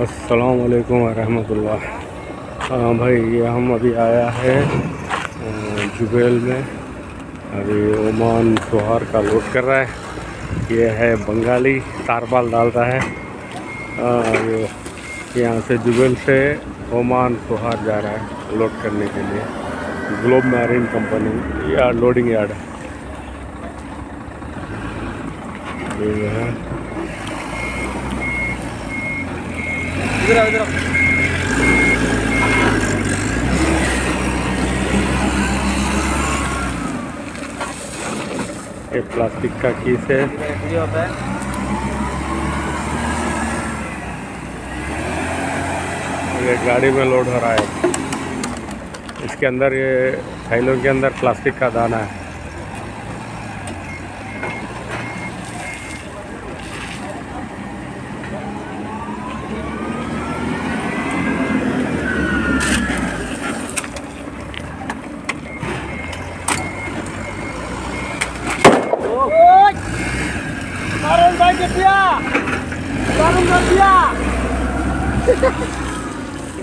असलकम वरहमतुल्लाह। हाँ भाई, ये हम अभी आया है जुबेल में। अभी ओमान सोहार का लोड कर रहा है। ये है बंगाली, तारबाल डालता है। यहाँ से जुबेल से ओमान सोहार जा रहा है, लोड करने के लिए। ग्लोब मैरिन कंपनी, या लोडिंग यार्ड। है। इधर इधर ये प्लास्टिक का कीस है। होता है ये गाड़ी में लोड हो रहा है। इसके अंदर ये थैलों के अंदर प्लास्टिक का दाना है।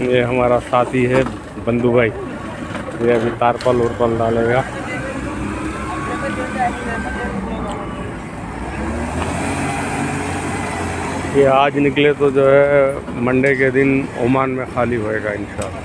ये हमारा साथी है बंधु भाई। ये अभी तारपल पल डालेगा। ये आज निकले तो जो है, मंडे के दिन ओमान में खाली होएगा, इंशाल्लाह।